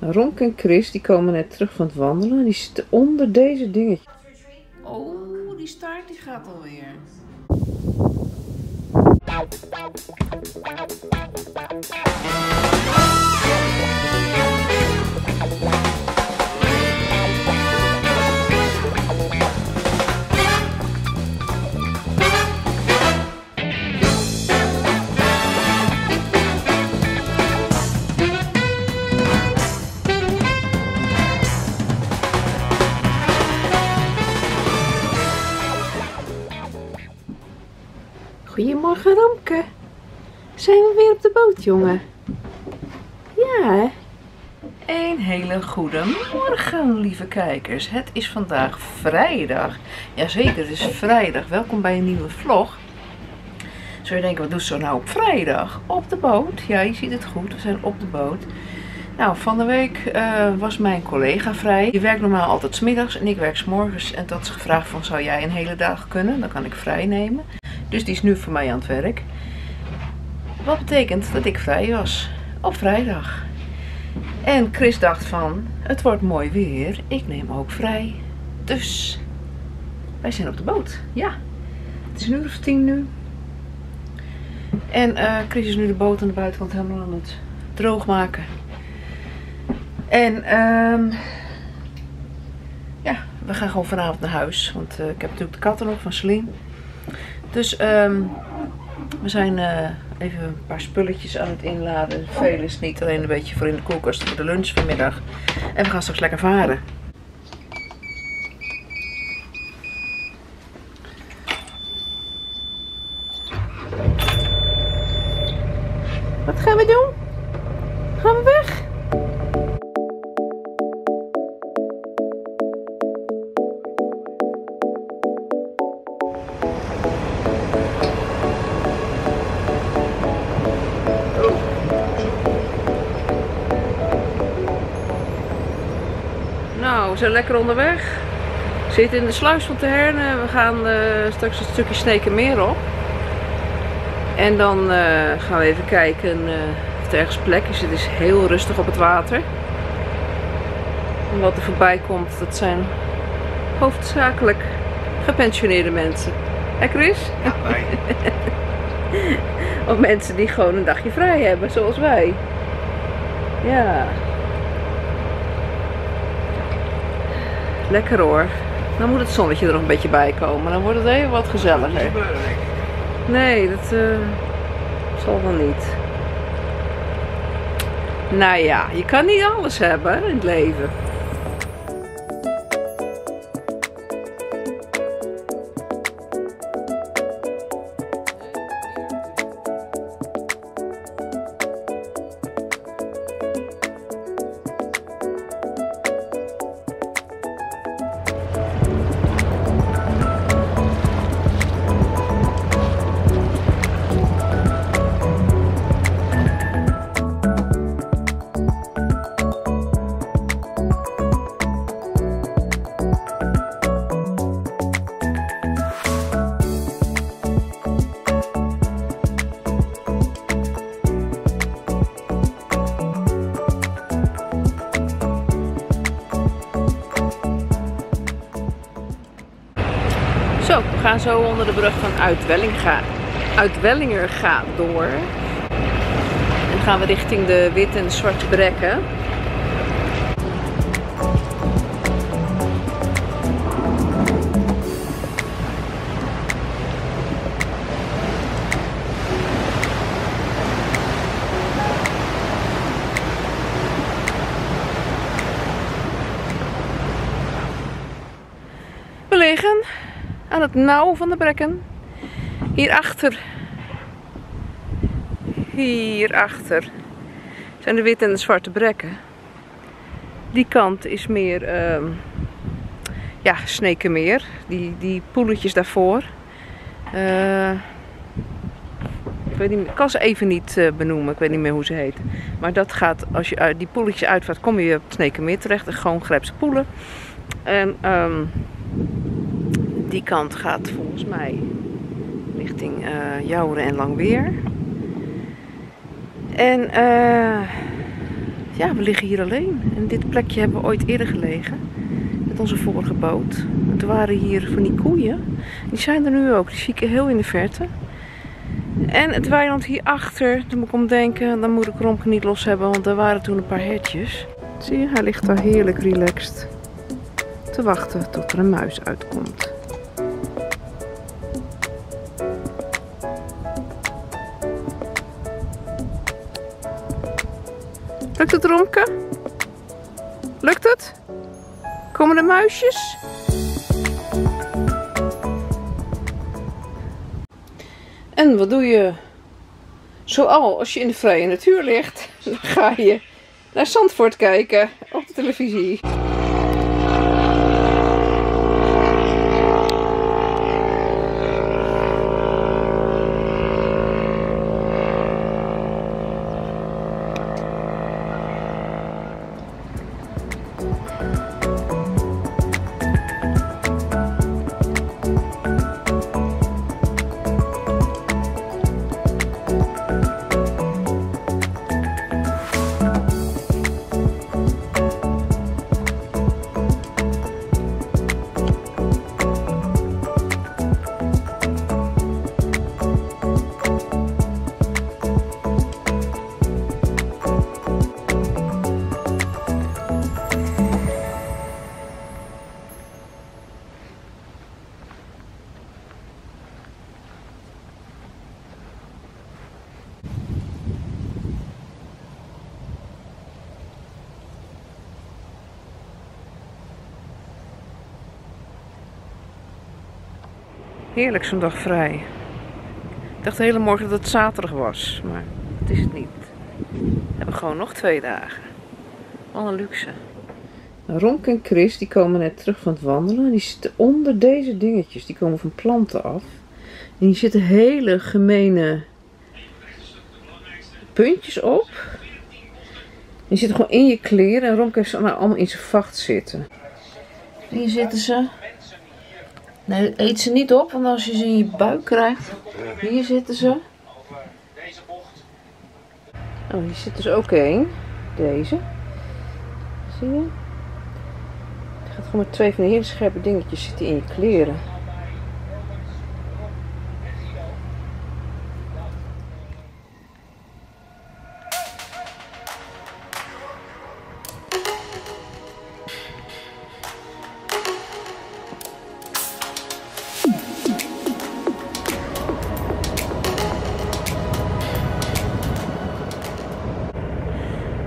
Ronk en Chris die komen net terug van het wandelen. Die zitten onder deze dingetje. Oh, die staart die gaat alweer. De boot, jongen? Ja? Een hele goede morgen, lieve kijkers. Het is vandaag vrijdag. Jazeker, het is vrijdag. Welkom bij een nieuwe vlog. Zou je denken, wat doet ze nou op vrijdag? Op de boot. Ja, je ziet het goed. We zijn op de boot. Nou, van de week uh, was mijn collega vrij. Die werkt normaal altijd smiddags en ik werk s'morgens. En dat is gevraagd van, zou jij een hele dag kunnen? Dan kan ik vrij nemen. Dus die is nu voor mij aan het werk. Wat betekent dat ik vrij was. Op vrijdag. En Chris dacht van, het wordt mooi weer. Ik neem ook vrij. Dus, wij zijn op de boot. Ja. Het is een uur of tien nu. En uh, Chris is nu de boot aan de buitenkant helemaal aan het droog maken. En um, ja, we gaan gewoon vanavond naar huis. Want uh, ik heb natuurlijk de katten nog van Celine. Dus um, we zijn uh, even een paar spulletjes aan het inladen. Veel is niet, alleen een beetje voor in de koelkast voor de lunch vanmiddag. En we gaan straks lekker varen. Nou, we zijn lekker onderweg. We zitten in de sluis van Ternne. We gaan uh, straks een stukje Snekenmeer op. En dan uh, gaan we even kijken uh, of het ergens plek is. Het is heel rustig op het water. En wat er voorbij komt, dat zijn hoofdzakelijk gepensioneerde mensen. Hé Chris? Ja, wij. of mensen die gewoon een dagje vrij hebben, zoals wij. Ja. Lekker hoor. Dan moet het zonnetje er nog een beetje bij komen. Dan wordt het even wat gezelliger. Nee, dat uh, zal wel niet. Nou ja, je kan niet alles hebben in het leven. Zo, we gaan zo onder de brug van Uitwellinga, Uitwellingerga door. En gaan we richting de Wit en Zwarte Brekken. Het nauw van de brekken. Hierachter, hierachter zijn de witte en de zwarte brekken. Die kant is meer, um, ja, Snekenmeer. Die, die poeletjes daarvoor. Uh, ik, weet niet, ik kan ze even niet uh, benoemen, ik weet niet meer hoe ze heet. Maar dat gaat, als je die poeletjes uitvaart, kom je op het Snekenmeer terecht. Gewoon Grijpse poelen. En um, die kant gaat volgens mij richting uh, en Langweer. En uh, Ja, we liggen hier alleen. En dit plekje hebben we ooit eerder gelegen. Met onze vorige boot. Er waren hier van die koeien. Die zijn er nu ook. Die zie ik heel in de verte. En het weiland hierachter, daar moet ik om denken, dan moet ik Romke niet los hebben, want er waren toen een paar hertjes. Zie je, hij ligt daar heerlijk relaxed te wachten tot er een muis uitkomt. Lukt het, Romke? Lukt het? Komen de muisjes? En wat doe je? Zoal als je in de vrije natuur ligt, dan ga je naar Zandvoort kijken op de televisie. Heerlijk zo'n dag vrij. Ik dacht de hele morgen dat het zaterdag was, maar het is het niet. We hebben gewoon nog twee dagen. Wat een luxe. Ronk en Chris die komen net terug van het wandelen. Die zitten onder deze dingetjes. Die komen van planten af. En die zitten hele gemene puntjes op. Die zitten gewoon in je kleren. En Ronk heeft ze allemaal in zijn vacht zitten. Hier zitten ze. Nee, eet ze niet op, want als je ze in je buik krijgt. Hier zitten ze. Oh, hier zit dus ook één. Deze. Zie je? Je gaat gewoon met twee van die hele scherpe dingetjes zitten in je kleren.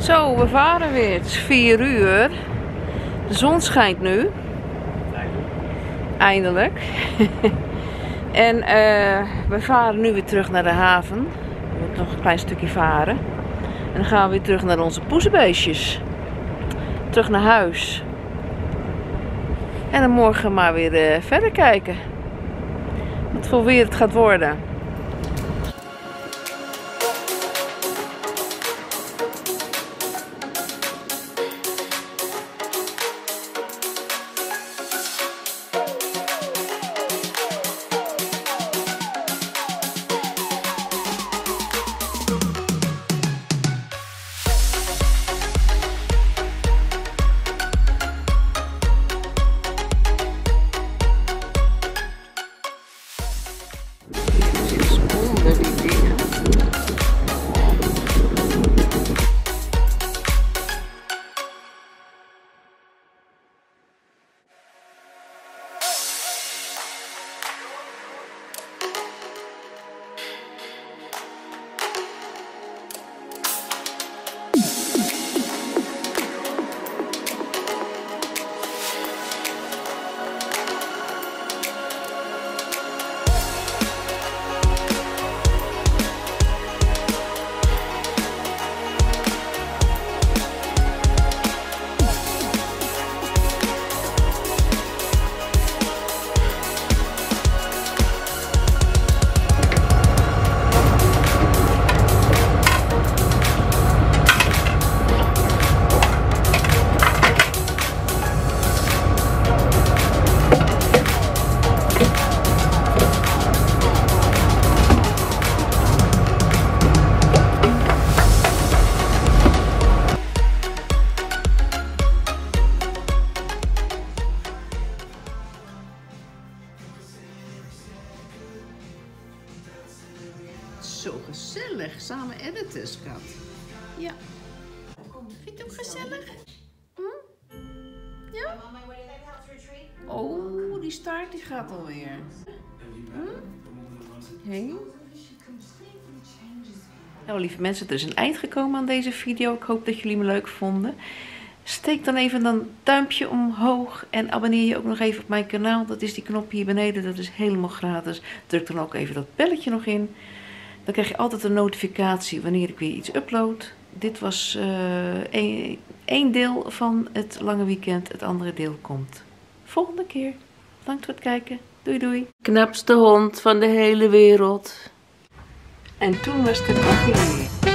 Zo, we varen weer. Het is 4 uur. De zon schijnt nu. Eindelijk. en uh, we varen nu weer terug naar de haven. We moeten nog een klein stukje varen. En dan gaan we weer terug naar onze poezenbeestjes. Terug naar huis. En dan morgen maar weer uh, verder kijken. Wat voor weer het gaat worden. Gezellig. Samen editen, schat. Ja. Vind je het ook gezellig? Hm? Ja? Oh, die staart die gaat alweer. Hm? Hey. Nou, lieve mensen, er is een eind gekomen aan deze video. Ik hoop dat jullie me leuk vonden. Steek dan even een duimpje omhoog en abonneer je ook nog even op mijn kanaal. Dat is die knop hier beneden, dat is helemaal gratis. Druk dan ook even dat belletje nog in. Dan krijg je altijd een notificatie wanneer ik weer iets upload. Dit was uh, één deel van het lange weekend, het andere deel komt volgende keer. Bedankt voor het kijken. Doei doei. Knapste hond van de hele wereld. En toen was de koffie.